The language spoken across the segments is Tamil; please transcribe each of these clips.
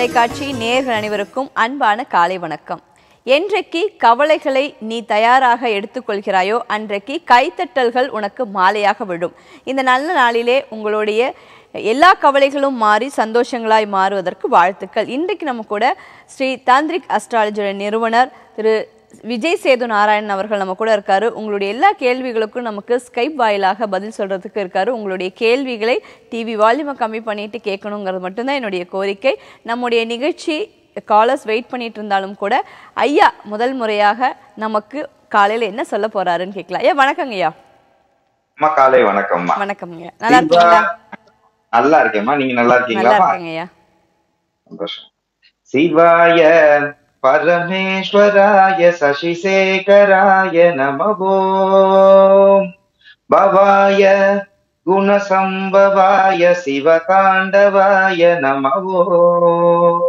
தொலைக்காட்சி நேர்கள் அனைவருக்கும் அன்பான காலை வணக்கம். என்றைக்கு கவலைகளை நீ தயாராக எடுத்துக்கொள்கிறாயோ அன்றைக்கு கைத்தட்டல்கள் உனக்கு மாலையாக விடும். இந்த நல்ல நாளிலே உங்களுடைய எல்லா கவலைகளும் மாறி சந்தோஷங்களாய் மாறுவதற்கு வாழ்த்துக்கள். இன்றைக்கு நம்ம கூட ஸ்ரீ தாந்திரிக் அஸ்ட்ராலஜியோட நிறுவனர் திரு விஜய் சேது நாராயணன் அவர்கள் நம்ம கூட இருக்காரு. உங்களுடைய எல்லா கேள்விகளுக்கும் நமக்கு ஸ்கைப் வாயிலாக பதில் சொல்றதுக்கு இருக்காரு. உங்களுடைய கேள்விகளை டிவி வால்யூமை கம்மி பண்ணிட்டு கேட்கணுங்கிறது மட்டும்தான் என்னுடைய கோரிக்கை. நம்முடைய நிகழ்ச்சி காலர்ஸ் வெயிட் பண்ணிட்டு இருந்தாலும் கூட ஐயா முதல் முறையாக நமக்கு காலையில என்ன சொல்ல போறாருன்னு கேட்கலாம். ஐயா வணக்கங்க ஐயா. காலை வணக்கம் ஐயா. நல்லா இருக்கீங்களா? நல்லா இருக்கேம்மா. நீங்க நல்லா இருக்கீங்களா? சிவாய பரமேஸ்வராய சசிசேகராய நமவோம் பவாய குணசம்பவாய சிவதாண்டவாய நமவோம்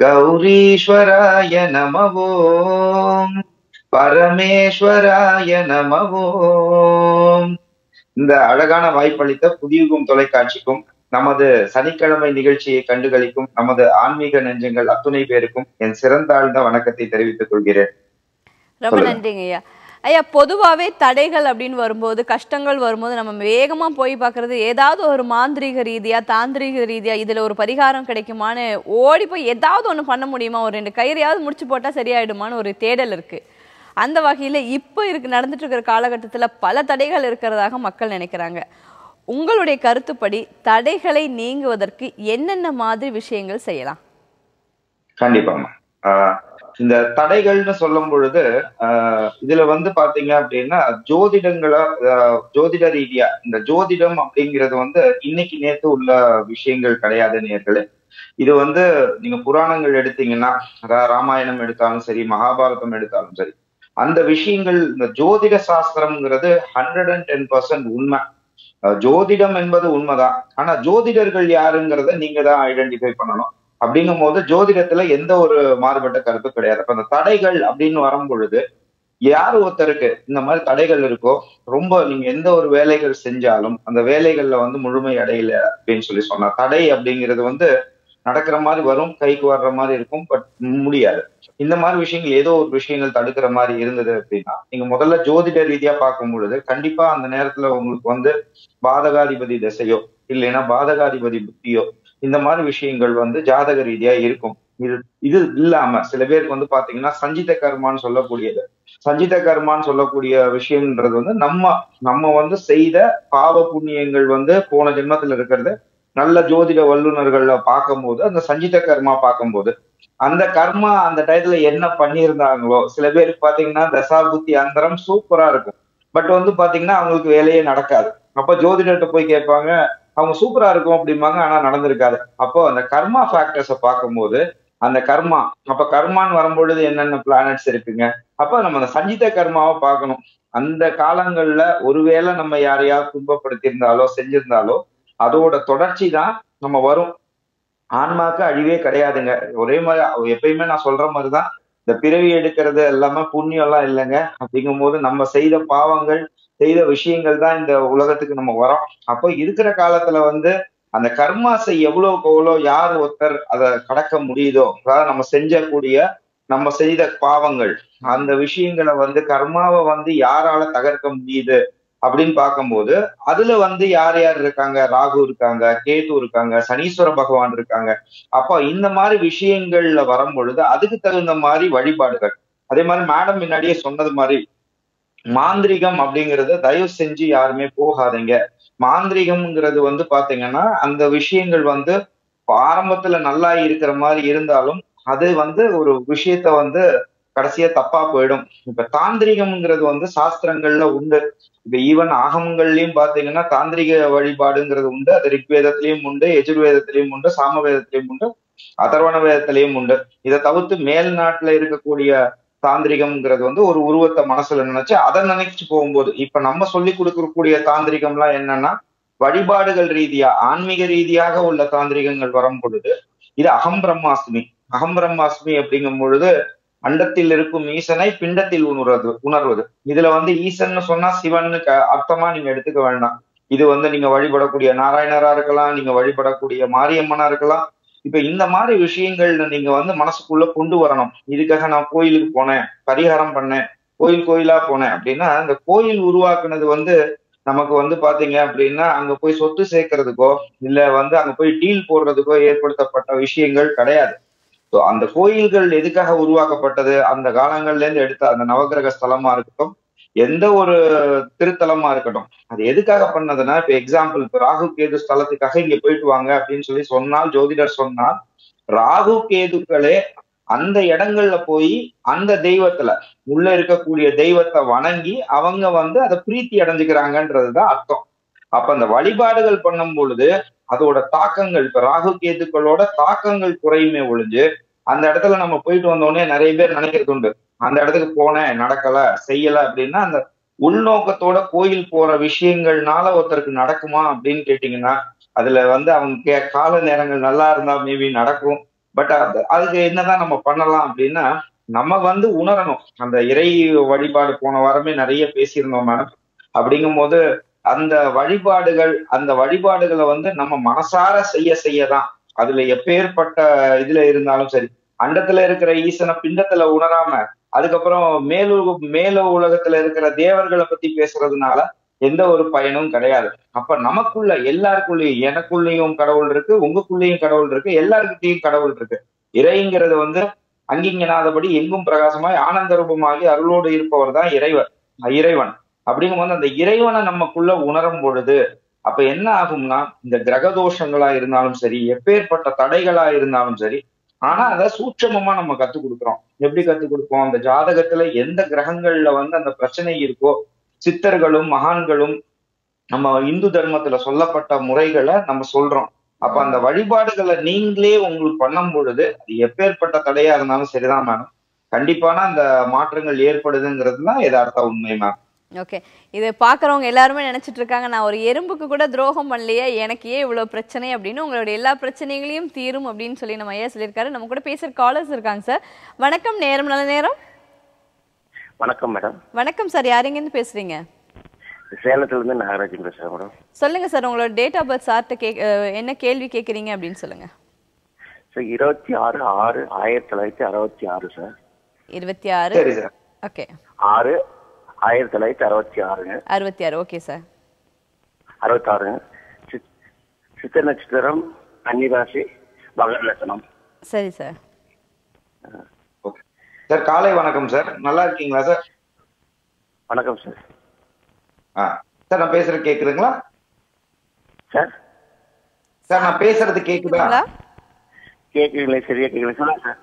கௌரீஸ்வராய நமவோம் பரமேஸ்வராய நமவோம் இந்த அழகான வாய்ப்பளித்த புதியுகம் தொலைக்காட்சிக்கும் நமது சனிக்கிழமை நிகழ்ச்சியை கண்டுகளிக்கும் நமது ஆன்மீக நெஞ்சங்கள் அத்துணை பேருக்கும் என் சிறந்தாழ்ந்த வணக்கத்தை தெரிவித்துக் கொள்கிறேன். ரொம்ப. நன்றிங்க ஐயா ஐயா பொதுவாவே தடைகள் அப்படின்னு வரும்போது கஷ்டங்கள் வரும்போது நம்ம வேகமா போய் பார்க்கிறது ஏதாவது ஒரு மாந்திரீக ரீதியா தாந்திரீக ரீதியா இதுல ஒரு பரிகாரம் கிடைக்குமான்னு ஓடி போய் ஏதாவது ஒண்ணு பண்ண முடியுமா? ஒரு ரெண்டு கயிறையாவது முடிச்சு போட்டா சரியாயிடுமான்னு ஒரு தேடல் இருக்கு. அந்த வகையில இப்போ இருக்கு நடந்துட்டு இருக்கிற காலகட்டத்துல பல தடைகள் இருக்கிறதாக மக்கள் நினைக்கிறாங்க. உங்களுடைய கருத்துப்படி தடைகளை நீங்குவதற்கு என்னென்ன மாதிரி விஷயங்கள் செய்யலாம்? கண்டிப்பாமா இந்த தடைகள்னு சொல்லும் பொழுது இதுல வந்து பாத்தீங்க அப்படின்னா ஜோதிடங்களை ஜோதிட ரீதியா இந்த ஜோதிடம் அப்படிங்கிறது வந்து இன்னைக்கு நேத்து உள்ள விஷயங்கள் கிடையாது நேர்களே. இது வந்து நீங்க புராணங்கள் எடுத்தீங்கன்னா அதாவது ராமாயணம் எடுத்தாலும் சரி மகாபாரதம் எடுத்தாலும் சரி அந்த விஷயங்கள் இந்த ஜோதிட சாஸ்திரம்ங்கிறது ஹண்ட்ரட் அண்ட் டென் பர்சன்ட் உண்மை. ஜோதிடம் என்பது உண்மைதான். ஆனா ஜோதிடர்கள் யாருங்கிறத நீங்க தான் ஐடென்டிஃபை பண்ணணும். அப்படிங்கும் போது ஜோதிடத்துல எந்த ஒரு மாறுபட்ட கருத்து கிடையாது. அப்ப அந்த தடைகள் அப்படின்னு வரும் பொழுது யார் ஒருத்தருக்கு இந்த மாதிரி தடைகள் இருக்கோ ரொம்ப நீங்க எந்த ஒரு வேலைகள் செஞ்சாலும் அந்த வேலைகள்ல வந்து முழுமை அடையல அப்படின்னு சொல்லி சொன்னா தடை அப்படிங்கிறது வந்து நடக்கிற மாதிரி வரும் கைக்கு வர்ற மாதிரி இருக்கும் பட் முடியாது. இந்த மாதிரி விஷயங்கள் ஏதோ ஒரு விஷயங்கள் தடுக்கிற மாதிரி இருந்தது அப்படின்னா நீங்க முதல்ல ஜோதிட ரீதியா பார்க்கும் பொழுது கண்டிப்பா அந்த நேரத்துல உங்களுக்கு வந்து பாதகாதிபதி திசையோ இல்லைன்னா பாதகாதிபதி புத்தியோ இந்த மாதிரி விஷயங்கள் வந்து ஜாதக ரீதியா இருக்கும். இது இது இல்லாம சில பேருக்கு வந்து பாத்தீங்கன்னா சஞ்சித கர்மான்னு சொல்லக்கூடியது. சஞ்சித கர்மான்னு சொல்லக்கூடிய விஷயம்ன்றது வந்து நம்ம நம்ம வந்து செய்த பாவ புண்ணியங்கள் வந்து போன ஜென்மத்துல இருக்கிறது நல்ல ஜோதிட வல்லுநர்கள பார்க்கும்போது அந்த சஞ்சித கர்மா பார்க்கும்போது அந்த கர்மா அந்த டயத்துல என்ன பண்ணியிருந்தாங்களோ சில பேருக்கு பாத்தீங்கன்னா தசாபுத்தி அந்தரம் சூப்பரா இருக்கும். பட் வந்து பாத்தீங்கன்னா அவங்களுக்கு வேலையே நடக்காது. அப்ப ஜோதிடர்கிட்ட போய் கேட்பாங்க அவங்க சூப்பரா இருக்கும் அப்படிம்பாங்க ஆனா நடந்திருக்காது. அப்போ அந்த கர்மா ஃபேக்டர்ஸை பார்க்கும்போது அந்த கர்மா அப்ப கர்மான்னு வரும்பொழுது என்னென்ன பிளானட்ஸ் இருக்குங்க? அப்ப நம்ம அந்த சஞ்சித கர்மாவை பார்க்கணும். அந்த காலங்கள்ல ஒருவேளை நம்ம யாரையாவது துன்பப்படுத்தியிருந்தாலோ செஞ்சிருந்தாலோ அதோட தொடர்ச்சி தான் நம்ம வரும். ஆன்மாக்கு அழிவே கிடையாதுங்க. ஒரே மாதிரி எப்பயுமே நான் சொல்ற மாதிரிதான் இந்த பிறவி எடுக்கிறது எல்லாமே புண்ணியம் எல்லாம் இல்லைங்க. அப்படிங்கும் போது நம்ம செய்த பாவங்கள் செய்த விஷயங்கள் தான் இந்த உலகத்துக்கு நம்ம வரோம். அப்போ இருக்கிற காலத்துல வந்து அந்த கர்மாசை எவ்வளவுக்கு எவ்வளோ யார் ஒருத்தர் அதை கடக்க முடியுதோ அதாவது நம்ம செஞ்சக்கூடிய நம்ம செய்த பாவங்கள் அந்த விஷயங்களை வந்து கர்மாவை வந்து யாரால தகர்க்க முடியுது? அப்படின்னு பார்க்கும்போது அதுல வந்து யார் யார் இருக்காங்க? ராகு இருக்காங்க கேது இருக்காங்க சனீஸ்வர பகவான் இருக்காங்க. அப்போ இந்த மாதிரி விஷயங்கள்ல வரும் பொழுது அதுக்கு தகுந்த மாதிரி வழிபாடுகள். அதே மாதிரி மேடம் முன்னாடியே சொன்னது மாதிரி மாந்திரிகம் அப்படிங்கறத தயவு செஞ்சு யாருமே போகாதீங்க. மாந்திரிகம்ங்கிறது வந்து பாத்தீங்கன்னா அந்த விஷயங்கள் வந்து ஆரம்பத்துல நல்லா இருக்கிற மாதிரி இருந்தாலும் அது வந்து ஒரு விஷயத்த வந்து கடைசியா தப்பா போயிடும். இப்ப தாந்திரிகம்ங்கிறது வந்து சாஸ்திரங்கள்ல உண்டு. இப்ப ஈவன் ஆகமங்கள்லயும் பாத்தீங்கன்னா தாந்திரிக வழிபாடுங்கிறது உண்டு. அது ரிக்வேதத்திலயும் உண்டு எஜுர்வேதத்திலயும் உண்டு சாமவேதத்திலயும் உண்டு அதர்வண வேதத்திலயும் உண்டு. இதை தவிர்த்து மேல் நாட்டுல இருக்கக்கூடிய தாந்திரிகம்ங்கிறது வந்து ஒரு உருவத்தை மனசுல நினைச்சு அதை நினைச்சு போகும்போது இப்ப நம்ம சொல்லி கொடுக்கக்கூடிய தாந்திரிகம்லாம் என்னன்னா வழிபாடுகள் ரீதியா ஆன்மீக ரீதியாக உள்ள தாந்திரிகங்கள் வரும் பொழுது இது அகம் பிரம்மாஸ்மி. அகம் பிரம்மாஸ்மி அப்படிங்கும் பொழுது அண்டத்தில் இருக்கும் ஈசனை பிண்டத்தில் உணர்வது உணர்வது. இதுல வந்து ஈசன்னு சொன்னா சிவன்னு அர்த்தமா நீங்க எடுத்துக்க வேண்டாம். இது வந்து நீங்க வழிபடக்கூடிய நாராயணரா இருக்கலாம் நீங்க வழிபடக்கூடிய மாரியம்மனா இருக்கலாம். இப்ப இந்த மாதிரி விஷயங்கள் நீங்க வந்து மனசுக்குள்ள கொண்டு வரணும். இதுக்காக நான் கோயிலுக்கு போனேன் பரிகாரம் பண்ணேன் கோயில் கோயிலா போனேன் அப்படின்னா அந்த கோயில் உருவாக்குனது வந்து நமக்கு வந்து பாத்தீங்க அப்படின்னா அங்க போய் சொத்து சேர்க்கறதுக்கோ இல்ல வந்து அங்க போய் டீல் போடுறதுக்கோ ஏற்படுத்தப்பட்ட விஷயங்கள் கிடையாது. ஸோ அந்த கோயில்கள் எதுக்காக உருவாக்கப்பட்டது? அந்த காலங்கள்ல இருந்து எடுத்த அந்த நவகிரக ஸ்தலமா இருக்கட்டும் எந்த ஒரு திருத்தலமா இருக்கட்டும் அது எதுக்காக பண்ணதுன்னா இப்ப எக்ஸாம்பிள் இப்ப ராகு கேது ஸ்தலத்துக்காக இங்க போயிட்டு வாங்க அப்படின்னு சொல்லி சொன்னால் ஜோதிடர் சொன்னால் ராகு கேதுக்களே அந்த இடங்கள்ல போய் அந்த தெய்வத்துல உள்ள இருக்கக்கூடிய தெய்வத்தை வணங்கி அவங்க வந்து அதை பிரீத்தி அடைஞ்சுக்கிறாங்கன்றதுதான் அர்த்தம். அப்ப அந்த வழிபாடுகள் பண்ணும் பொழுது அதோட தாக்கங்கள் இப்ப ராகு கேதுக்களோட தாக்கங்கள் குறையுமே ஒழிஞ்சு அந்த இடத்துல நம்ம போயிட்டு வந்தோடனே நிறைய பேர் நினைக்கிறது உண்டு. அந்த இடத்துக்கு போனேன் நடக்கல செய்யல அப்படின்னா அந்த உள்நோக்கத்தோட கோயில் போற விஷயங்கள்னால ஒருத்தருக்கு நடக்குமா அப்படின்னு கேட்டீங்கன்னா அதுல வந்து அவங்க கால நேரங்கள் நல்லா இருந்தா மேபி நடக்கும். பட் அது அதுக்கு என்னதான் நம்ம பண்ணலாம் அப்படின்னா நம்ம வந்து உணரணும். அந்த இறை வழிபாடு போன வாரமே நிறைய பேசியிருந்தோம் மேடம். அப்படிங்கும் போது அந்த வழிபாடுகள் அந்த வழிபாடுகளை வந்து நம்ம மனசார செய்ய செய்யதான். அதுல எப்பேற்பட்ட இதுல இருந்தாலும் சரி அண்டத்துல இருக்கிற ஈசனை பிண்டத்துல உணராம அதுக்கப்புறம் மேலு மேல உலகத்துல இருக்கிற தேவர்களை பத்தி பேசுறதுனால எந்த ஒரு பயனும் கிடையாது. அப்ப நமக்குள்ள எல்லாருக்குள்ளயும் எனக்குள்ளேயும் கடவுள் இருக்கு உங்களுக்குள்ளேயும் கடவுள் இருக்கு எல்லாருக்கிட்டையும் கடவுள் இருக்கு. இறைங்கிறது வந்து அங்கிங்கனாதபடி எங்கும் பிரகாசமாய் ஆனந்த ரூபமாகி அருளோடு இருப்பவர் தான் இறைவர் இறைவன். அப்படிங்கும்போது அந்த இறைவனை நமக்குள்ள உணரும் பொழுது அப்ப என்ன ஆகும்னா இந்த கிரக தோஷங்களா இருந்தாலும் சரி எப்பேற்பட்ட தடைகளா இருந்தாலும் சரி ஆனா அதை சூட்சமமா நம்ம கத்துக் கொடுக்குறோம். எப்படி கத்துக் கொடுப்போம்? அந்த ஜாதகத்துல எந்த கிரகங்கள்ல வந்து அந்த பிரச்சனை இருக்கோ சித்தர்களும் மகான்களும் நம்ம இந்து தர்மத்துல சொல்லப்பட்ட முறைகளை நம்ம சொல்றோம். அப்ப அந்த வழிபாடுகளை நீங்களே உங்களுக்கு பண்ணும் பொழுது அது எப்பேற்பட்ட தடையா இருந்தாலும் சரிதான் மேம் கண்டிப்பான அந்த மாற்றங்கள் ஏற்படுதுங்கிறது தான் யதார்த்த உண்மை மேம். ஓகே இதை பார்க்குறவங்க எல்லாருமே நினைச்சிட்டு இருக்காங்க நான் ஒரு எறும்புக்கு கூட துரோகம் பண்ணலையே எனக்கு ஏன் இவ்வளோ பிரச்சனை அப்படின்னு உங்களோட எல்லா பிரச்சனைகளையும் தீரும் அப்படின்னு சொல்லி நம்ம ஐயா சொல்லியிருக்காரு. நம்ம கூட பேசுகிற காலர்ஸ் இருக்காங்க சார். வணக்கம் நேரம் நல்ல நேரம். வணக்கம் மேடம். வணக்கம் சார். யார் எங்கேருந்து பேசுறீங்க? சேலத்துல இருந்து நாகராஜன் பேசுறேன் மேடம். சொல்லுங்க சார் உங்களோட டேட் ஆஃப் பர்த் சார்ட்ட கே என்ன கேள்வி கேட்குறீங்க அப்படின்னு சொல்லுங்க. சார் இருபத்தி ஆறு ஆறு ஆயிரத்தி தொள்ளாயிரத்தி அறுபத்தி ஆறு சார். இருபத்தி ஆறு. ஓகே ஆறு ஆயிரத்தி தொள்ளாயிரத்தி அறுபத்தி ஆறுங்க. அறுபத்தி ஆறு ஓகே சார் அறுபத்தாறுங்க சித்- சித்த நட்சத்திரம் கன்னிராசி மகர லட்சணம். சரி சார் ஓகே சார் காலை வணக்கம் சார் நல்லா இருக்கீங்களா சார் வணக்கம் சார் ஆ. சார் நான் பேசுறது கேக்குதுங்களா? சார் சார் நான் பேசுறது கேக்குதா? கேக்குதுங்களா? சரியா சொல்லுங்க சார்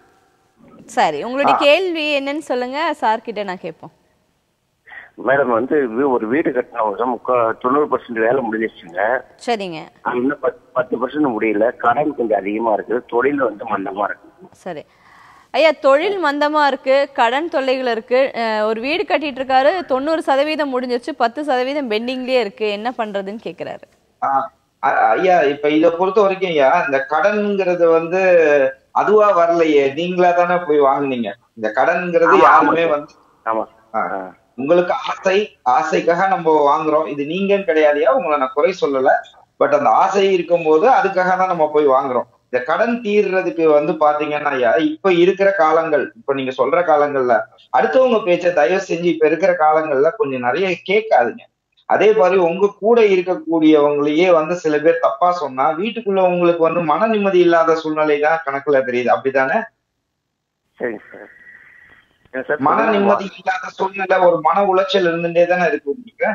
சரி உங்களுடைய கேள்வி என்னன்னு சொல்லுங்க சார் கிட்ட நான் கேட்போம் மேடம் வந்து வீ- ஒரு வீடு கட்டினவங்க முக்கா தொண்ணூறு பர்சன்ட் வேலை முடிஞ்சிருச்சுங்க. சரிங்க. இன்னும் பத்து பர்சன்ட் முடியல. கடன் கொஞ்சம் அதிகமா இருக்கு. தொழில் வந்து மந்தமா இருக்கு. சரி. ஐயா தொழில் மந்தமா இருக்கு. கடன் தொல்லைகள் இருக்கு. அஹ், ஒரு வீடு கட்டிட்டு இருக்காரு தொண்ணூறு சதவீதம் முடிஞ்சிருச்சு. பத்து சதவீதம் பெண்டிங்லயே இருக்கு. என்ன பண்றதுன்னு கேக்குறாரு. ஐயா இப்ப இத பொறுத்த வரைக்கும் ஐயா இந்த கடன்ங்கிறது வந்து அதுவா வரலையே. நீங்களா தானே போய் வாங்குனீங்க. இந்த கடன்ங்கிறது யாருமே ஆமா. வந்து ஆமா. உங்களுக்கு ஆசை ஆசைக்காக நம்ம வாங்குறோம். இது நீங்கன்னு கிடையாதையா? உங்களை நான் குறை சொல்லல. பட் அந்த ஆசை இருக்கும்போது அதுக்காக தான் நம்ம போய் வாங்குறோம். இந்த கடன் தீர்றதுக்கு வந்து பாத்தீங்கன்னா ஐயா இப்ப இருக்கிற காலங்கள் இப்ப நீங்க சொல்ற காலங்கள்ல அடுத்தவங்க பேச்ச தயவு செஞ்சு இப்ப இருக்கிற காலங்கள்ல கொஞ்சம் நிறைய கேட்காதுங்க. அதே மாதிரி உங்க கூட இருக்கக்கூடியவங்களையே வந்து சில பேர் தப்பா சொன்னா வீட்டுக்குள்ள உங்களுக்கு வந்து மன நிம்மதி இல்லாத சூழ்நிலை தான் கணக்குல தெரியுது. அப்படித்தானே? சரிங்க சார். மன நிம்மதி இல்லாத சூழ்நிலை ஒரு மன உளைச்சல் இருந்துட்டே தானே இருக்கு உங்களுக்கு?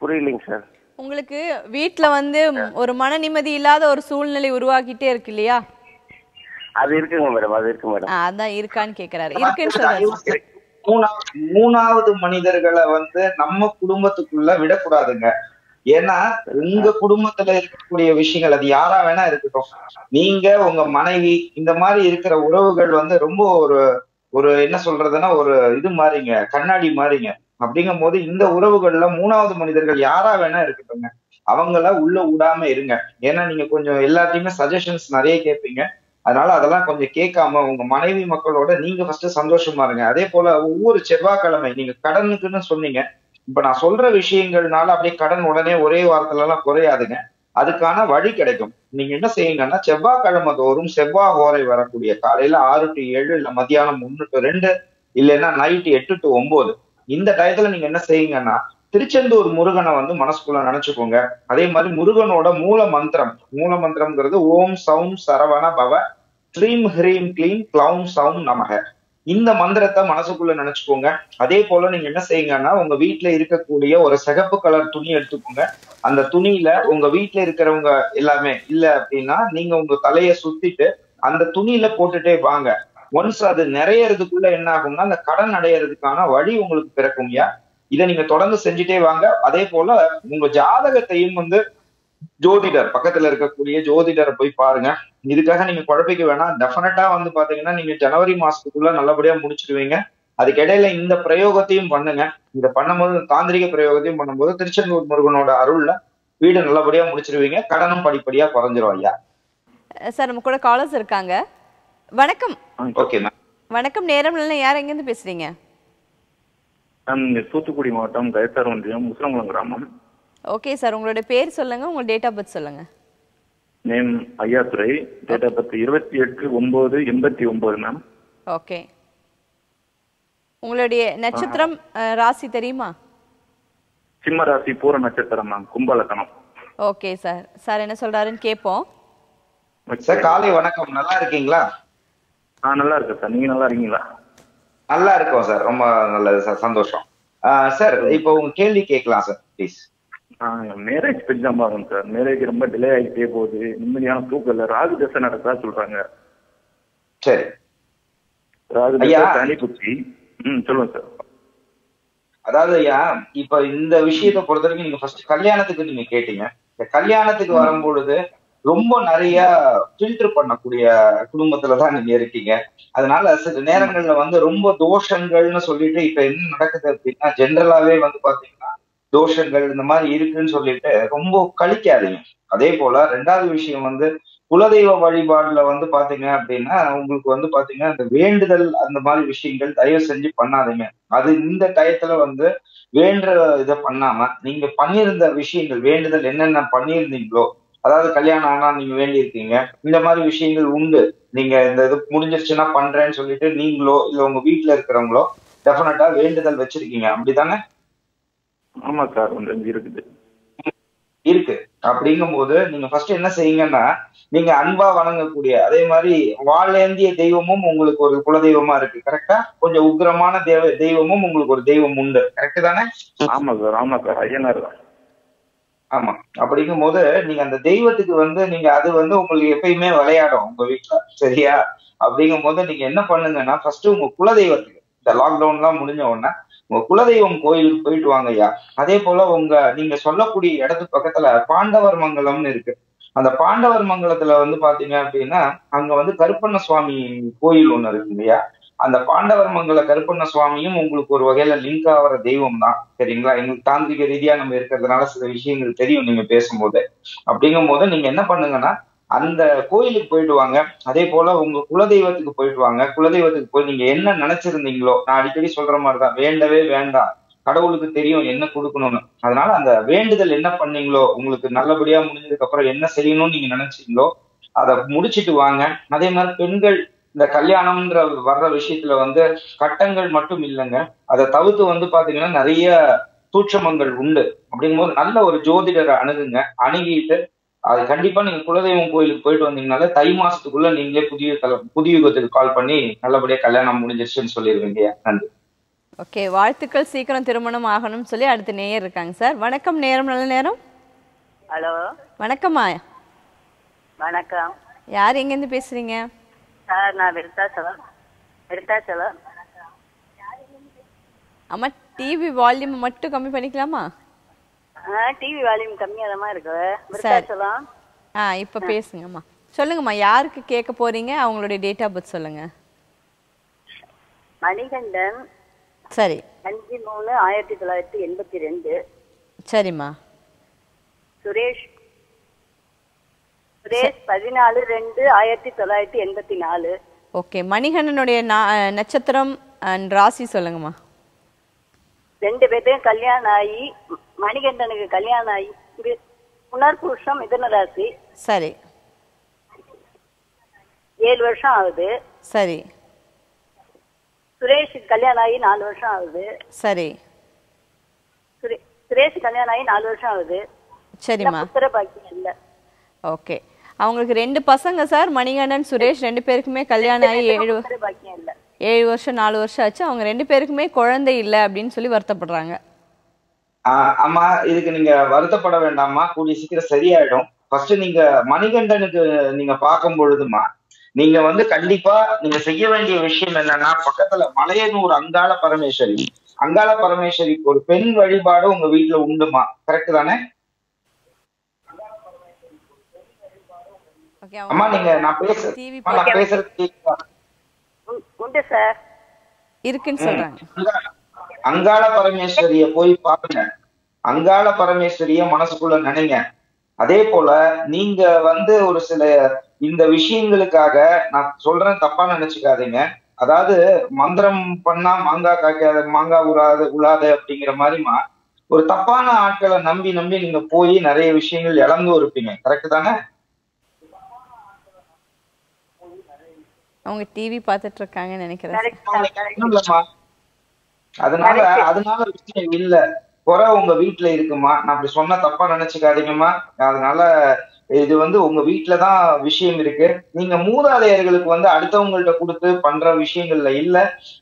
புரியலைங்க சார். உங்களுக்கு வீட்ல வந்து ஒரு மன நிம்மதி இல்லாத ஒரு சூழ்நிலை உருவாக்கிட்டே இருக்கு இல்லையா? அது இருக்குங்க மேடம் அது இருக்கு மேடம். ஆ, அதான் இருக்கான்னு கேக்குறாரு. இருக்குன்னு சொல்றாரு. மூணாவது மூணாவது மனிதர்களை வந்து நம்ம குடும்பத்துக்குள்ள விடக்கூடாதுங்க. ஏன்னா உங்க குடும்பத்துல இருக்கக்கூடிய விஷயங்கள் அது யாரா வேணா இருக்கட்டும். நீங்க உங்க மனைவி இந்த மாதிரி இருக்கிற உறவுகள் வந்து ரொம்ப ஒரு ஒரு என்ன சொல்றதுன்னா ஒரு இது மாதிரிங்க கண்ணாடி மாதிரிங்க அப்படிங்கும் போது இந்த உறவுகள்ல மூணாவது மனிதர்கள் யாரா வேணா இருக்கட்டும்ங்க. அவங்கள உள்ள விடாம இருங்க. ஏன்னா நீங்க கொஞ்சம் எல்லாத்தையுமே சஜஷன்ஸ் நிறைய கேட்பீங்க அதனால அதெல்லாம் கொஞ்சம் கேட்காம உங்க மனைவி மக்களோட நீங்க ஃபர்ஸ்ட் சந்தோஷமா இருங்க. அதே போல ஒவ்வொரு செவ்வாய்க்கிழமை நீங்க கடனுக்குன்னு சொன்னீங்க. இப்ப நான் சொல்ற விஷயங்கள்னால அப்படியே கடன் உடனே ஒரே வாரத்துல எல்லாம் குறையாதுங்க. அதுக்கான வழி கிடைக்கும். நீங்க என்ன செய்யுங்கன்னா செவ்வாய்க்கிழமை தோறும் செவ்வாய் ஹோரை வரக்கூடிய காலையில ஆறு டு ஏழு இல்ல மத்தியானம் ஒன்னு டு ரெண்டு இல்லைன்னா நைட்டு எட்டு டு ஒன்பது. இந்த டயத்துல நீங்க என்ன செய்யுங்கன்னா திருச்செந்தூர் முருகனை வந்து மனசுக்குள்ள நினைச்சுக்கோங்க. அதே மாதிரி முருகனோட மூல மந்திரம் மூல மந்திரம்ங்கிறது ஓம் சௌம் சரவண பவ ஸ்ரீம் ஹ்ரீம் கிளீம் கிளவுன் சௌம் நமக. இந்த மந்திரத்தை மனசுக்குள்ள நினைச்சுக்கோங்க. அதே போல நீங்க என்ன செய்யுங்கன்னா உங்க வீட்டுல இருக்கக்கூடிய ஒரு சிகப்பு கலர் துணி எடுத்துக்கோங்க. அந்த துணியில உங்க வீட்டுல இருக்கிறவங்க எல்லாமே இல்ல அப்படின்னா நீங்க உங்க தலைய சுத்திட்டு அந்த துணியில போட்டுட்டே வாங்க. ஒன்ஸ் அது நிறையறதுக்குள்ள என்ன ஆகும்னா அந்த கடன் அடையறதுக்கான வழி உங்களுக்கு பிறக்கும்யா இதை நீங்க தொடர்ந்து செஞ்சுட்டே வாங்க. அதே போல உங்க ஜாதகத்தையும் வந்து ஜோதிடர் பக்கத்துல இருக்கக்கூடிய ஜோதிடரை போய் பாருங்க. இதுக்காக நீங்க குழப்பிக்க வேணாம். டெஃபினட்டா வந்து பாத்தீங்கன்னா நீங்க ஜனவரி மாசத்துக்குள்ள நல்லபடியா முடிச்சிடுவீங்க. அதுக்கு இடையில இந்த பிரயோகத்தையும் பண்ணுங்க. இதை பண்ணும்போது தாந்திரிக பிரயோகத்தையும் பண்ணும்போது திருச்செந்தூர் முருகனோட அருள்ல வீடு நல்லபடியா முடிச்சிருவீங்க கடனும் படிப்படியா குறைஞ்சிரும் ஐயா. சார் நம்ம கூட காலர்ஸ் இருக்காங்க. வணக்கம். ஓகே மேம் வணக்கம். நேரம் இல்லைன்னா யார் எங்கேருந்து பேசுறீங்க? மேம் இங்க தூத்துக்குடி மாவட்டம் கயத்தார் ஒன்றியம் முஸ்லங்குளம் கிராமம். ஓகே சார் உங்களோட பேர் சொல்லுங்க உங்க டேட் ஆஃப் பர்த் சொல்லுங்க. Name Ayyathurai date of birth இருபத்தி எட்டு ஒன்பது எண்பத்தி ஒன்பது மேம் ஓகே உங்களுடைய நட்சத்திரம் ராசி தெரியுமா? சிம்ம ராசி பூர நட்சத்திரம் மேம் கும்பலக்கணம். ஓகே சார் சார் என்ன சொல்றாருன்னு கேட்போம் சார் காலை வணக்கம். நல்லா இருக்கீங்களா? ஆ நல்லா இருக்கு சார் நீங்க நல்லா இருக்கீங்களா? நல்லா இருக்கோம் சார் ரொம்ப நல்லது சார் சந்தோஷம். ஆஹ் சார் இப்போ உங்க கேள்வி கேட்கலாம் சார் ப்ளீஸ் மேரேஜ் தான் பார்க்கணும் சார் மேரேஜ் ரொம்ப டிலே ஆகிட்டே போகுது. நிம்மதியான தூக்கம் இல்லை ராகு தசை நடக்கா சொல்றாங்க. சரி. ராகு. தசை ம் சொல்லுங்க சார் அதாவது ஐயா இப்ப இந்த விஷயத்தை பொறுத்த வரைக்கும் நீங்க ஃபர்ஸ்ட் கல்யாணத்துக்கு நீங்க கேட்டீங்க. இந்த கல்யாணத்துக்கு வரும்பொழுது ரொம்ப நிறைய ஃபில்டர் பண்ணக்கூடிய குடும்பத்துல தான் நீங்க இருக்கீங்க. அதனால சில நேரங்கள்ல வந்து ரொம்ப தோஷங்கள்னு சொல்லிட்டு இப்ப என்ன நடக்குது அப்படின்னா ஜென்ரலாவே வந்து பாத்தீங்கன்னா தோஷங்கள் இந்த மாதிரி இருக்குன்னு சொல்லிட்டு ரொம்ப கழிக்காதீங்க. அதே போல ரெண்டாவது விஷயம் வந்து குலதெய்வ வழிபாடுல வந்து பாத்தீங்க அப்படின்னா உங்களுக்கு வந்து பாத்தீங்கன்னா இந்த வேண்டுதல் அந்த மாதிரி விஷயங்கள் தயவு செஞ்சு பண்ணாதீங்க. அது இந்த டயத்துல வந்து வேண்டுற இதை பண்ணாம நீங்க பண்ணியிருந்த விஷயங்கள் வேண்டுதல் என்னென்ன பண்ணியிருந்தீங்களோ அதாவது கல்யாணம் ஆனா நீங்க வேண்டியிருக்கீங்க இந்த மாதிரி விஷயங்கள் உண்டு. நீங்க இந்த இது முடிஞ்சிருச்சுன்னா பண்றேன்னு சொல்லிட்டு நீங்களோ இல்ல உங்க வீட்டுல இருக்கிறவங்களோ டெஃபினட்டா வேண்டுதல் வச்சிருக்கீங்க. அப்படிதானே ஆமா சார் ஒன்று இருக்குது. இருக்கு. அப்படிங்கும்போது நீங்க ஃபர்ஸ்ட் என்ன செய்யுங்கன்னா நீங்க அன்பா வணங்கக்கூடிய அதே மாதிரி வாழேந்திய தெய்வமும் உங்களுக்கு ஒரு குலதெய்வமா இருக்கு. கரெக்டா கொஞ்சம் உக்கிரமான தேவ தெய்வமும் உங்களுக்கு ஒரு தெய்வம் உண்டு. கரெக்ட் தானே? ஆமா சார் ஆமா சார் ஐயனார் தான். ஆமா. அப்படிங்கும் போது நீங்க அந்த தெய்வத்துக்கு வந்து நீங்க அது வந்து உங்களுக்கு எப்பயுமே விளையாடும் உங்க வீட்டுல சரியா? அப்படிங்கும் போது நீங்க என்ன பண்ணுங்கன்னா ஃபர்ஸ்ட் உங்க குலதெய்வத்துக்கு இந்த லாக்டவுன்லாம் முடிஞ்ச உடனே உங்க குலதெய்வம் கோயிலுக்கு போயிட்டு வாங்க ஐயா அதே போல உங்க நீங்க சொல்லக்கூடிய இடத்து பக்கத்துல பாண்டவர் மங்கலம்னு இருக்கு. அந்த பாண்டவர் மங்கலத்துல வந்து பாத்தீங்க அப்படின்னா அங்க வந்து கருப்பண்ண சுவாமி கோயில் ஒண்ணு இருக்கு இல்லையா அந்த பாண்டவர் மங்கல கருப்பண்ண சுவாமியும் உங்களுக்கு ஒரு வகையில லிங்க் ஆகிற தெய்வம் தான் சரிங்களா? எங்களுக்கு தாந்திரிக ரீதியா நம்ம இருக்கிறதுனால சில விஷயங்கள் தெரியும் நீங்க பேசும்போது. அப்படிங்கும் போது நீங்க என்ன பண்ணுங்கன்னா அந்த கோயிலுக்கு போயிட்டு வாங்க அதே போல உங்க குலதெய்வத்துக்கு போயிட்டு வாங்க குலதெய்வத்துக்கு போய் நீங்க என்ன நினைச்சிருந்தீங்களோ நான் அடிக்கடி சொல்ற மாதிரிதான். வேண்டவே வேண்டாம். கடவுளுக்கு தெரியும் என்ன கொடுக்கணும்னு. அதனால அந்த வேண்டுதல் என்ன பண்ணீங்களோ உங்களுக்கு நல்லபடியா முடிஞ்சதுக்கு அப்புறம் என்ன செய்யணும்னு நீங்க நினைச்சீங்களோ அதை முடிச்சிட்டு வாங்க. அதே மாதிரி பெண்கள் இந்த கல்யாணம்ன்ற வர்ற விஷயத்துல வந்து கட்டங்கள் மட்டும் இல்லைங்க. அதை தவிர்த்து வந்து பாத்தீங்கன்னா நிறைய சூட்சமங்கள் உண்டு. அப்படிங்கும்போது நல்ல ஒரு ஜோதிடரை அணுகுங்க. அணுகிட்டு அது கண்டிப்பா நீங்க குலதெய்வம் கோயிலுக்கு போயிட்டு வந்தீங்கனாலே தை மாசத்துக்குள்ள நீங்களே புதிய புதிய யுகத்துக்கு கால் பண்ணி நல்லபடியா கல்யாணம் முடிஞ்சிருச்சுன்னு சொல்லிடுவீங்க நன்றி. ஓகே வாழ்த்துக்கள். சீக்கிரம் திருமணம் ஆகணும்னு சொல்லி அடுத்த நேயர் இருக்காங்க சார். வணக்கம் நேரம் நல்ல நேரம். ஹலோ. வணக்கம்மா. வணக்கம். யார் எங்கேருந்து பேசுறீங்க? சார் நான் விருத்தாச்சலம். விருத்தாச்சலம். அம்மா டிவி வால்யூம் மட்டும் கம்மி பண்ணிக்கலாமா? டிவி வால்யூம் கம்மியாக தான் இருக்கு. விருத்தாச்சலம் ஆ இப்போ பேசுங்கம்மா. சொல்லுங்கம்மா யாருக்கு கேட்க போறீங்க? அவங்களுடைய டேட் ஆஃப் பர்த் சொல்லுங்க. மணிகண்டன் சரி. அஞ்சு மூணு ஆயிரத்தி தொள்ளாயிரத்தி எண்பத்தி ரெண்டு. சரிம்மா. சுரேஷ் சுரேஷ் பதினாலு ரெண்டு ஆயிரத்தி தொள்ளாயிரத்தி எண்பத்தி நாலு. ஓகே மணிகண்டனுடைய நட்சத்திரம் அண்ட் ராசி சொல்லுங்கம்மா. ரெண்டு பேர்த்தையும் கல்யாணம் ஆகி மணிகண்டனுக்கு கல்யாணம் ஆகி இது புனர்பூஷம் மிதுன ராசி சரி. ஏழு வருஷம் ஆகுது. சரி. சுரேஷ் கல்யாணம் ஆகி நாலு வருஷம் ஆகுது. சரி. சுரே- சுரேஷ் கல்யாணம் ஆகி நாலு வருஷம் ஆகுது. சரிம்மா. புத்திர பாக்கியம் இல்ல. ஓகே. அவங்களுக்கு ரெண்டு பசங்க சார் மணிகண்டன் சுரேஷ் ரெண்டு பேருக்குமே கல்யாணம் ஆகி ஏழு இல்ல. ஏழு வருஷம் நாலு வருஷம் ஆச்சு. அவங்க ரெண்டு பேருக்குமே குழந்தை இல்லை அப்படின்னு சொல்லி வருத்தப்படுறாங்க. ஆஹ் அம்மா இதுக்கு நீங்க வருத்தப்பட வேண்டாம்மா. கூடிய சீக்கிரம் சரியாயிடும். ஃபர்ஸ்ட் நீங்க மணிகண்டனுக்கு நீங்க பார்க்கும் பொழுதுமா நீங்க வந்து கண்டிப்பா நீங்க செய்ய வேண்டிய விஷயம் என்னன்னா பக்கத்துல மலையனூர் அங்காள பரமேஸ்வரி. அங்காள பரமேஸ்வரிக்கு ஒரு பெண் வழிபாடு உங்க வீட்டுல உண்டுமா? கரெக்ட் தானே? அம்மா நீங்க நான் பேச டிவி அம்மா, நான் பேசுறது உண்டு சார். இருக்குன்னு சொல்றாங்க. அங்கா- அங்காள பரமேஸ்வரிய போய் பாருங்க. அங்காள பரமேஸ்வரிய மனசுக்குள்ள நினைங்க. அதே போல நீங்க வந்து ஒரு சில இந்த விஷயங்களுக்காக நான் சொல்றேன் தப்பா நினைச்சுக்காதீங்க. அதாவது மந்திரம் பண்ணா மாங்காய் காய்க்காத மாங்காய் உழாத உழாத அப்படிங்கிற மாதிரிமா ஒரு தப்பான ஆட்களை நம்பி நம்பி நீங்க போய் நிறைய விஷயங்கள் இழந்து இருப்பீங்க. கரெக்ட் தானே? அவங்க டிவி பார்த்துட்டு இருக்காங்கன்னு நினைக்கிறேன். அதனால அதனால விஷயம் இல்ல. குறை உங்க வீட்டுல இருக்குமா? நான் அப்படி சொன்ன தப்பா நினைச்சுக்காதீங்கம்மா. அதனால இது வந்து உங்க வீட்டுலதான் விஷயம் இருக்கு. நீங்க மூதாதையர்களுக்கு வந்து அடுத்தவங்கள்ட்ட கொடுத்து பண்ற விஷயங்கள்ல இல்ல.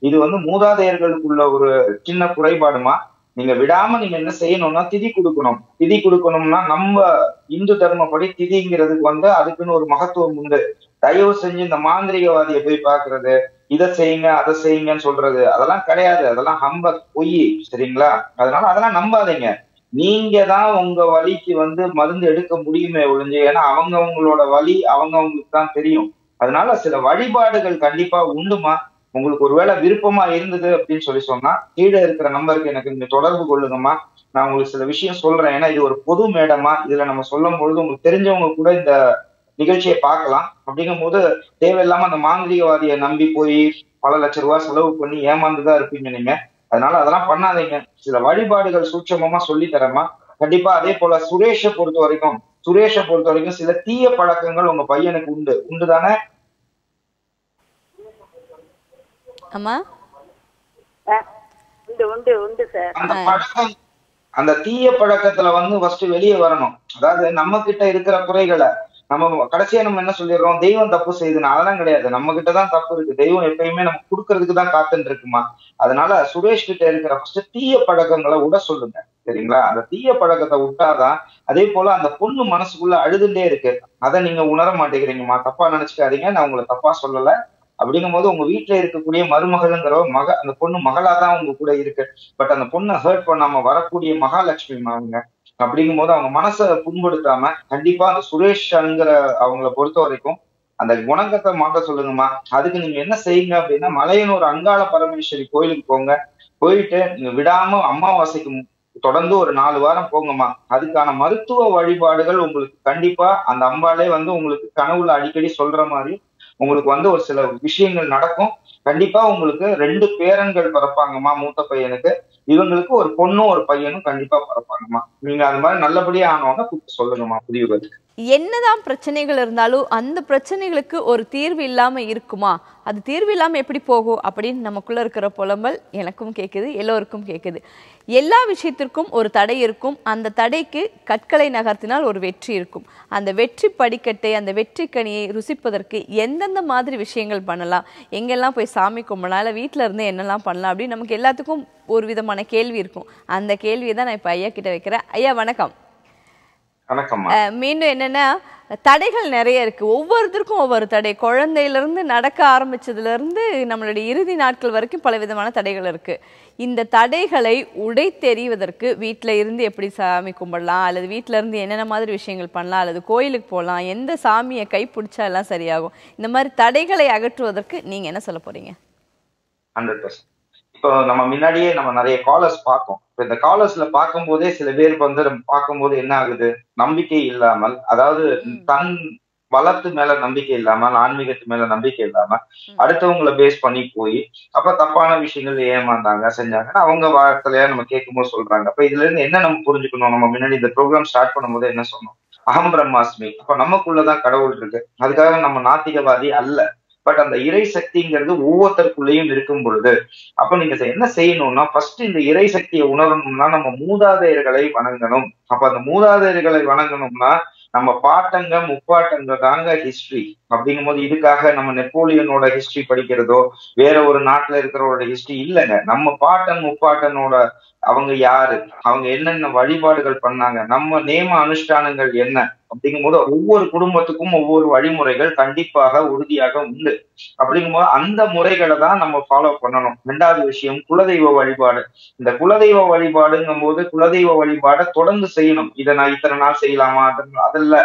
இது வந்து மூதாதையர்களுக்குள்ள ஒரு சின்ன குறைபாடுமா? நீங்க விடாம நீங்க என்ன செய்யணும்னா திதி கொடுக்கணும். திதி கொடுக்கணும்னா நம்ம இந்து தர்மப்படி திதிங்கிறதுக்கு வந்து அதுக்குன்னு ஒரு மகத்துவம் உண்டு. தயவு செஞ்சு இந்த மாந்திரிகவாதியை போய் பாக்குறது இதை செய்யுங்க அதை செய்யுங்கன்னு சொல்றது அதெல்லாம் கிடையாது. அதெல்லாம் ஹம்ப பொய் சரிங்களா? அதனால அதெல்லாம் நம்பாதீங்க. நீங்க தான் உங்க வலிக்கு வந்து மருந்து எடுக்க முடியுமே ஒழிஞ்சு ஏன்னா அவங்க அவங்களோட வலி அவங்க அவங்களுக்கு தான் தெரியும். அதனால சில வழிபாடுகள் கண்டிப்பா உண்டுமா? உங்களுக்கு ஒருவேளை விருப்பமா இருந்தது அப்படின்னு சொல்லி சொன்னா கீழே இருக்கிற நம்பருக்கு எனக்கு நீங்க தொடர்பு கொள்ளுங்கம்மா. நான் உங்களுக்கு சில விஷயம் சொல்றேன். ஏன்னா இது ஒரு பொது மேடமா இதுல நம்ம சொல்லும் பொழுது உங்களுக்கு தெரிஞ்சவங்க கூட இந்த நிகழ்ச்சியை பார்க்கலாம். அப்படிங்கும் போது தேவையில்லாம அந்த மாந்திரிகவாதியை நம்பி போய் பல லட்ச ரூபாய் செலவு பண்ணி ஏமாந்துதான் இருப்பீங்க நீங்க. அதனால அதெல்லாம் பண்ணாதீங்க. சில வழிபாடுகள் சூட்சமமா சொல்லி தரேம்மா. கண்டிப்பா அதே போல சுரேஷை பொறுத்த வரைக்கும் சுரேஷை பொறுத்த வரைக்கும் சில தீய பழக்கங்கள் உங்க பையனுக்கு உண்டு. உண்டு தானே? அம்மா? ஆ, உண்டு உண்டு உண்டு சார். அந்த பழக்கம் அந்த தீய பழக்கத்துல வந்து ஃபர்ஸ்ட் வெளியே வரணும். அதாவது நம்ம கிட்ட இருக்கிற குறைகளை நம்ம கடைசியா நம்ம என்ன சொல்லிடுறோம்? தெய்வம் தப்பு செய்யுதுன்னு அதெல்லாம் கிடையாது. நம்ம கிட்ட தான் தப்பு இருக்கு. தெய்வம் எப்பயுமே நம்ம கொடுக்கறதுக்கு தான் காத்துன்னு இருக்குமா அதனால சுரேஷ் கிட்ட இருக்கிற ஃபர்ஸ்ட் தீய பழக்கங்களை விட சொல்லுங்க. சரிங்களா? அந்த தீய பழக்கத்தை விட்டாதான் அதே போல அந்த பொண்ணு மனசுக்குள்ள அழுதுண்டே இருக்கு. அதை நீங்க உணர மாட்டேங்கிறீங்கம்மா. தப்பா நினைச்சுக்காதீங்க. நான் உங்களை தப்பா சொல்லல. அப்படிங்கும்போது உங்க வீட்டுல இருக்கக்கூடிய மருமகள்ங்கிற மக அந்த பொண்ணு மகளா தான் உங்க கூட இருக்கு. பட் அந்த பொண்ணை ஹர்ட் பண்ணாம வரக்கூடிய மகாலட்சுமி அவங்க அப்படிங்கும்போது அவங்க மனசை புண்படுத்தாம கண்டிப்பா அந்த சுரேஷ்ங்கிற அவங்கள பொறுத்த வரைக்கும் அந்த குணங்கத்தை மாற்ற சொல்லுங்கம்மா. அதுக்கு நீங்க என்ன செய்யுங்க அப்படின்னா மலையனூர் அங்காள பரமேஸ்வரி கோயிலுக்கு போங்க. போயிட்டு நீங்க விடாம அமாவாசைக்கு தொடர்ந்து ஒரு நாலு வாரம் போங்கம்மா. அதுக்கான மருத்துவ வழிபாடுகள் உங்களுக்கு கண்டிப்பா அந்த அம்பாளே வந்து உங்களுக்கு கனவுல அடிக்கடி சொல்ற மாதிரி உங்களுக்கு வந்து ஒரு சில விஷயங்கள் நடக்கும். கண்டிப்பா உங்களுக்கு ரெண்டு பேரன்கள் பிறப்பாங்கம்மா மூத்த பையனுக்கு. இவங்களுக்கு ஒரு பொண்ணும் ஒரு பையனும் கண்டிப்பா பிறப்பாங்கம்மா. நீங்க அது மாதிரி நல்லபடியா ஆனவங்க சொல்லுங்கம்மா புதியவர்களுக்கு. என்னதான் பிரச்சனைகள் இருந்தாலும் அந்த பிரச்சனைகளுக்கு ஒரு தீர்வு இல்லாமல் இருக்குமா? அது தீர்வு இல்லாமல் எப்படி போகும் அப்படின்னு நமக்குள்ள இருக்கிற புலம்பல் எனக்கும் கேட்குது எல்லோருக்கும் கேட்குது எல்லா விஷயத்திற்கும் ஒரு தடை இருக்கும். அந்த தடைக்கு கற்களை நகர்த்தினால் ஒரு வெற்றி இருக்கும். அந்த வெற்றி படிக்கட்டை அந்த வெற்றி கனியை ருசிப்பதற்கு எந்தெந்த மாதிரி விஷயங்கள் பண்ணலாம்? எங்கெல்லாம் போய் சாமி கும்பிடலாம்? இல்லை வீட்டில் இருந்து என்னெல்லாம் பண்ணலாம்? அப்படின்னு நமக்கு எல்லாத்துக்கும் ஒரு விதமான கேள்வி இருக்கும். அந்த கேள்வியை தான் நான் இப்போ ஐயா கிட்ட வைக்கிறேன். ஐயா வணக்கம். மீண்டும் என்னன்னா தடைகள் நிறைய இருக்கு. ஒவ்வொருத்தருக்கும் ஒவ்வொரு தடை. குழந்தையில இருந்து நடக்க ஆரம்பிச்சதுல இருந்து நம்மளுடைய இறுதி நாட்கள் வரைக்கும் பல விதமான தடைகள் இருக்கு. இந்த தடைகளை உடைத்தெறிவதற்கு வீட்ல இருந்து எப்படி சாமி கும்பிடலாம்? அல்லது வீட்ல இருந்து என்னென்ன மாதிரி விஷயங்கள் பண்ணலாம்? அல்லது கோயிலுக்கு போகலாம். எந்த சாமியை கை பிடிச்சா எல்லாம் சரியாகும்? இந்த மாதிரி தடைகளை அகற்றுவதற்கு நீங்க என்ன சொல்ல போறீங்க? ஹண்ட்ரட் பர்சன்ட் இப்போ நம்ம முன்னாடியே நம்ம நிறைய காலர்ஸ் பார்த்தோம் இப்போ இந்த காலர்ஸ்ல பார்க்கும்போதே சில பேருக்கு வந்து நம்ம பார்க்கும்போது என்ன ஆகுது? நம்பிக்கை இல்லாமல் அதாவது தன் வளத்து மேல நம்பிக்கை இல்லாமல் ஆன்மீகத்து மேல நம்பிக்கை இல்லாம அடுத்தவங்கள பேஸ் பண்ணி போய் அப்ப தப்பான விஷயங்கள் ஏமாந்தாங்க செஞ்சாங்க. அவங்க வார்த்தையா நம்ம கேட்கும்போது சொல்றாங்க. அப்ப இதுல இருந்து என்ன நம்ம புரிஞ்சுக்கணும்? நம்ம முன்னாடி இந்த ப்ரோக்ராம் ஸ்டார்ட் பண்ணும்போது என்ன சொன்னோம்? அகம் பிரம்மாஸ்மி. அப்ப நமக்குள்ளதான் கடவுள் இருக்கு. அதுக்காக நம்ம நாத்திகவாதி அல்ல. பட் அந்த இறை சக்திங்கிறது ஒவ்வொருத்தருக்குள்ளேயும் இருக்கும் பொழுது அப்ப நீங்க என்ன செய்யணும்னா ஃபர்ஸ்ட் இந்த இறை சக்தியை உணரணும்னா நம்ம மூதாதையர்களை வணங்கணும். அப்ப அந்த மூதாதையர்களை வணங்கணும்னா நம்ம பாட்டங்க முப்பாட்டங்க தாங்க ஹிஸ்டரி அப்படிங்கும்போது இதுக்காக நம்ம நெப்போலியனோட ஹிஸ்டரி படிக்கிறதோ வேற ஒரு நாட்டுல இருக்கிறவரோட ஹிஸ்டரி இல்லைங்க. நம்ம பாட்டன் முப்பாட்டனோட அவங்க யாரு? அவங்க என்னென்ன வழிபாடுகள் பண்ணாங்க? நம்ம நேம அனுஷ்டானங்கள் என்ன? அப்படிங்கும்போது ஒவ்வொரு குடும்பத்துக்கும் ஒவ்வொரு வழிமுறைகள் கண்டிப்பாக உறுதியாக உண்டு. அப்படிங்கும்போது அந்த முறைகளை தான் நம்ம ஃபாலோ பண்ணணும். ரெண்டாவது விஷயம் குலதெய்வ வழிபாடு. இந்த குலதெய்வ வழிபாடுங்கும் போது குலதெய்வ வழிபாடை தொடர்ந்து செய்யணும். இதை நான் இத்தனை நாள் செய்யலாமா? அதில்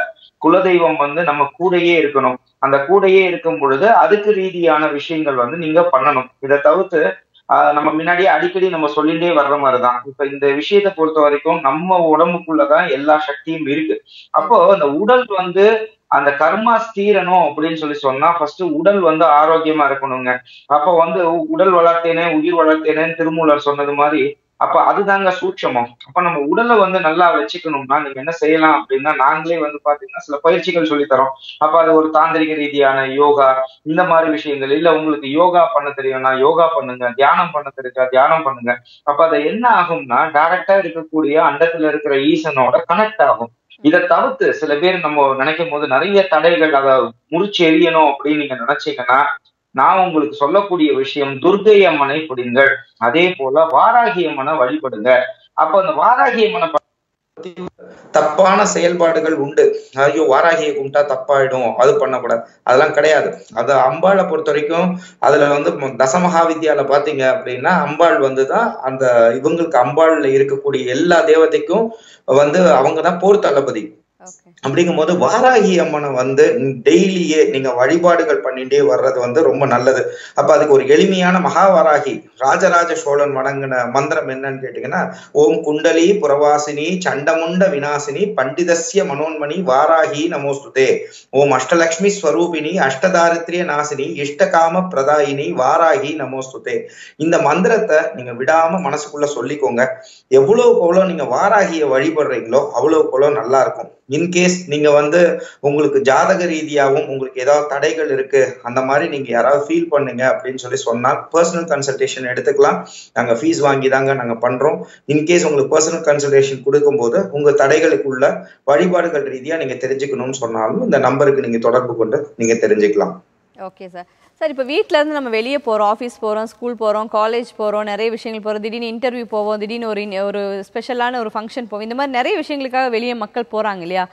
குலதெய்வம் வந்து நம்ம கூடயே இருக்கணும். அந்த கூடயே இருக்கும் பொழுது அதுக்கு ரீதியான விஷயங்கள் வந்து நீங்க பண்ணணும். இதை தவிர்த்து நம்ம முன்னாடியே அடிக்கடி நம்ம சொல்லிட்டே வர்ற மாதிரிதான். இப்ப இந்த விஷயத்தை பொறுத்த வரைக்கும் நம்ம உடம்புக்குள்ளதான் எல்லா சக்தியும் இருக்கு. அப்போ அந்த உடல் வந்து அந்த கர்மா தீரணும் அப்படின்னு சொல்லி சொன்னா ஃபர்ஸ்ட் உடல் வந்து ஆரோக்கியமா இருக்கணுங்க. அப்ப வந்து உடல் வளர்த்தேனே உயிர் வளர்த்தேனேன்னு திருமூலர் சொன்னது மாதிரி அப்ப அதுதாங்க சூட்சமம். அப்ப நம்ம உடலை வந்து நல்லா வச்சுக்கணும்னா நீங்க என்ன செய்யலாம் அப்படின்னா நாங்களே வந்து பாத்தீங்கன்னா சில பயிற்சிகள் சொல்லித்தரோம். அப்ப அது ஒரு தாந்திரிக ரீதியான யோகா இந்த மாதிரி விஷயங்கள் இல்ல உங்களுக்கு யோகா பண்ண தெரியும்னா யோகா பண்ணுங்க தியானம் பண்ண தெரிஞ்சா தியானம் பண்ணுங்க. அப்ப அது என்ன ஆகும்னா டைரக்டா இருக்கக்கூடிய அண்டத்துல இருக்கிற ஈசனோட கனெக்ட் ஆகும். இதை தவிர்த்து சில பேர் நம்ம நினைக்கும் போது நிறைய தடைகள் அதை முறிச்சு எரியணும் அப்படின்னு நீங்க நினைச்சீங்கன்னா நான் உங்களுக்கு சொல்லக்கூடிய விஷயம் துர்கை அம்மனை பிடிங்கள். அதே போல வாராகி அம்மனை வழிபடுங்க. அப்ப அந்த வாராகி அம்மனை தப்பான செயல்பாடுகள் உண்டு. ஐயோ வாராகியை கும்பிட்டா தப்பாயிடும். அது பண்ணக்கூடாது. அதெல்லாம் கிடையாது. அது அம்பாளை பொறுத்த வரைக்கும் அதுல வந்து தசமகா தசமகாவித்யால பாத்தீங்க அப்படின்னா அம்பாள் வந்துதான் அந்த இவங்களுக்கு அம்பாள்ல இருக்கக்கூடிய எல்லா தேவதைக்கும் வந்து அவங்கதான் போர் தளபதி. அப்படிங்கும் போது வாராகி அம்மனை வந்து டெய்லியே நீங்க வழிபாடுகள் பண்ணிட்டே வர்றது வந்து ரொம்ப நல்லது. அப்ப அதுக்கு ஒரு எளிமையான மகாவாராகி ராஜராஜ சோழன் வணங்கின மந்திரம் என்னன்னு கேட்டீங்கன்னா ஓம் குண்டலி புறவாசினி சண்டமுண்ட விநாசினி பண்டிதஸ்ய மனோன்மணி வாராகி நமோஸ்துதே. ஓம் அஷ்டலக்ஷ்மி ஸ்வரூபிணி அஷ்டதாரித்ரிய நாசினி இஷ்டகாம பிரதாயினி வாராகி நமோஸ்துதே. இந்த மந்திரத்தை நீங்க விடாம மனசுக்குள்ள சொல்லிக்கோங்க. எவ்வளவு எவ்வளவு நீங்க வாராகிய வழிபடுறீங்களோ அவ்வளவு போல நல்லா இருக்கும். இன்கேஸ் நீங்க வந்து உங்களுக்கு ஜாதக ரீதியாகவும் உங்களுக்கு ஏதாவது தடைகள் இருக்கு அந்த மாதிரி நீங்க யாராவது ஃபீல் பண்ணுங்க அப்படின்னு சொல்லி சொன்னால் பர்சனல் கன்சல்டேஷன் எடுத்துக்கலாம். நாங்க ஃபீஸ் வாங்கி தாங்க நாங்க பண்றோம். இன்கேஸ் உங்களுக்கு பர்சனல் கன்சல்டேஷன் கொடுக்கும்போது உங்க தடைகளுக்குள்ள வழிபாடுகள் ரீதியா நீங்க தெரிஞ்சுக்கணும்னு சொன்னாலும் இந்த நம்பருக்கு நீங்க தொடர்பு கொண்டு நீங்க தெரிஞ்சுக்கலாம். ஓகே சார் சார் இப்போ வீட்டிலேருந்து இருந்து நம்ம வெளியே போகிறோம் ஆஃபீஸ் போகிறோம் ஸ்கூல் போகிறோம் காலேஜ் போகிறோம் நிறைய விஷயங்கள் போகிறோம் திடீர்னு இன்டர்வியூ போவோம் திடீர்னு ஒரு ஒரு ஸ்பெஷலான ஒரு ஃபங்க்ஷன் போவோம். இந்த மாதிரி நிறைய விஷயங்களுக்காக வெளியே மக்கள் போகிறாங்க இல்லையா?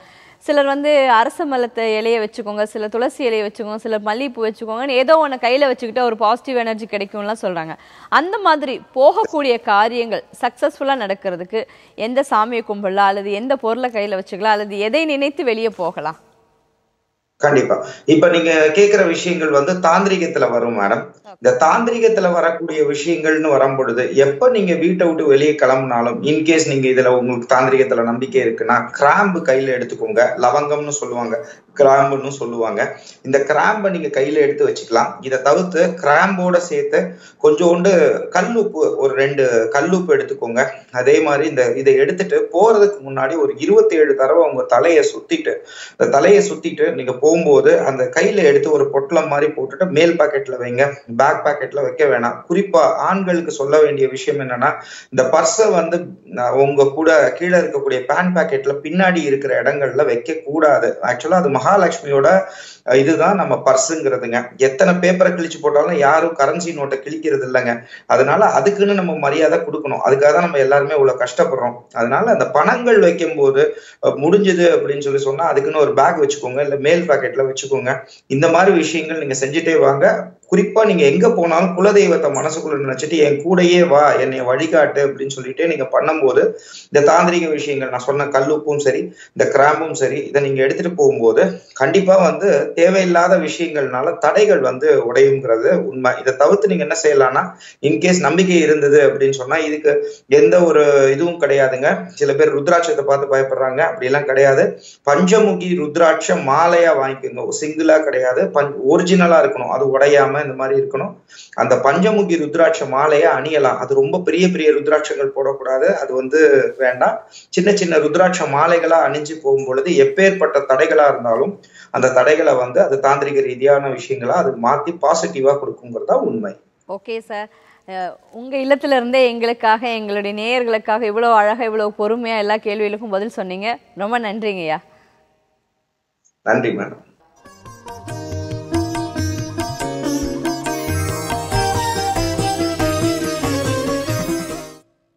சிலர் வந்து அரச மலத்தை இலையை வச்சுக்கோங்க சில துளசி இலைய வச்சுக்கோங்க சிலர் மல்லிகைப்பூ வச்சுக்கோங்கன்னு ஏதோ ஒன்று கையில் வச்சுக்கிட்டால் ஒரு பாசிட்டிவ் எனர்ஜி கிடைக்கும்லாம் சொல்கிறாங்க அந்த மாதிரி போகக்கூடிய காரியங்கள் சக்ஸஸ்ஃபுல்லாக நடக்கிறதுக்கு எந்த சாமியை கும்பிடலாம் அல்லது எந்த பொருளை கையில் வச்சுக்கலாம் அல்லது எதை நினைத்து வெளியே போகலாம்? கண்டிப்பா. இப்ப நீங்க கேக்குற விஷயங்கள் வந்து தாந்திரிகத்துல வரும் மேடம் இந்த தாந்திரிகத்துல வரக்கூடிய விஷயங்கள்னு வரும் பொழுது எப்ப நீங்க வீட்டை விட்டு வெளியே கிளம்புனாலும் இன்கேஸ் நீங்க இதுல உங்களுக்கு தாந்திரிகத்துல நம்பிக்கை இருக்குன்னா கிராம்பு கையில எடுத்துக்கோங்க. லவங்கம்னு சொல்லுவாங்க. கிராம்புன்னு சொல்லுவாங்க. இந்த கிராம்பை நீங்க கையில எடுத்து வச்சுக்கலாம். இதை தவிர்த்து கிராம்போட சேர்த்து கொஞ்சோண்டு கல்லுப்பு ஒரு ரெண்டு கல்லுப்பு எடுத்துக்கோங்க. அதே மாதிரி இந்த இதை எடுத்துட்டு போறதுக்கு முன்னாடி ஒரு இருபத்தி ஏழு தடவை உங்க தலையை சுத்திட்டு இந்த தலையை சுத்திட்டு நீங்க போகும்போது அந்த கையில எடுத்து ஒரு பொட்டலம் மாதிரி போட்டுட்டு மேல் பாக்கெட்ல வைங்க. பேக் பாக்கெட்ல வைக்க வேணாம். குறிப்பா ஆண்களுக்கு சொல்ல வேண்டிய விஷயம் என்னன்னா இந்த பர்ஸை வந்து உங்க கூட கீழே இருக்கக்கூடிய பேன் பாக்கெட்ல பின்னாடி இருக்கிற இடங்கள்ல வைக்க கூடாது ஆக்சுவலா அது மகாலட்சுமியோட இதுதான் நம்ம பர்ஸுங்கிறதுங்க. எத்தனை பேப்பரை கிழிச்சு போட்டாலும் யாரும் கரன்சி நோட்டை கிழிக்கிறது இல்லைங்க. அதனால அதுக்குன்னு நம்ம மரியாதை கொடுக்கணும். அதுக்காக தான் நம்ம எல்லாருமே இவ்வளவு கஷ்டப்படுறோம். அதனால அந்த பணங்கள் வைக்கும் போது முடிஞ்சது அப்படின்னு சொல்லி சொன்னா அதுக்குன்னு ஒரு பேக் வச்சுக்கோங்க. இல்ல மேல் பாக்கெட்ல வச்சுக்கோங்க. இந்த மாதிரி விஷயங்கள் நீங்க செஞ்சுட்டே வாங்க. குறிப்பா நீங்க எங்க போனாலும் குலதெய்வத்தை மனசுக்குள்ள நினைச்சிட்டு என் கூடயே வா என்னை வழிகாட்டு அப்படின்னு சொல்லிட்டு நீங்க பண்ணும்போது இந்த தாந்திரிக விஷயங்கள் நான் சொன்ன கல்லுப்பும் சரி இந்த கிராம்பும் சரி இதை நீங்க எடுத்துட்டு போகும்போது கண்டிப்பா வந்து தேவையில்லாத விஷயங்கள்னால தடைகள் வந்து உடையுங்கிறது உண்மை. இதை தவிர்த்து நீங்க என்ன செய்யலாம்னா இன்கேஸ் நம்பிக்கை இருந்தது அப்படின்னு சொன்னா இதுக்கு எந்த ஒரு இதுவும் கிடையாதுங்க. சில பேர் ருத்ராட்சத்தை பார்த்து பயப்படுறாங்க. அப்படிலாம் கிடையாது. பஞ்சமுகி ருத்ராட்ச மாலையா வாங்கிக்கோங்க. சிங்கிளா கிடையாது. பஞ் ஒரிஜினலா இருக்கணும். அது உடையாம இந்த மாதிரி இருக்கணும். அந்த பஞ்சமுகி ருத்ராட்ச மாலையை அணியலாம். அது ரொம்ப பெரிய பெரிய ருத்ராட்சங்கள் போடக்கூடாது. அது வந்து வேண்டாம். சின்ன சின்ன ருத்ராட்ச மாலைகளா அணிஞ்சு போகும் பொழுது எப்பேற்பட்ட தடைகளா இருந்தாலும் அந்த தடைகளை வந்து அது தாந்திரிக ரீதியான விஷயங்களா அது மாத்தி பாசிட்டிவா கொடுக்குங்கிறதா உண்மை. ஓகே சார் உங்க இல்லத்துல இருந்தே எங்களுக்காக எங்களுடைய நேயர்களுக்காக இவ்வளவு அழகா இவ்வளவு பொறுமையா எல்லா கேள்விகளுக்கும் பதில் சொன்னீங்க. ரொம்ப நன்றிங்கய்யா. நன்றி மேடம்.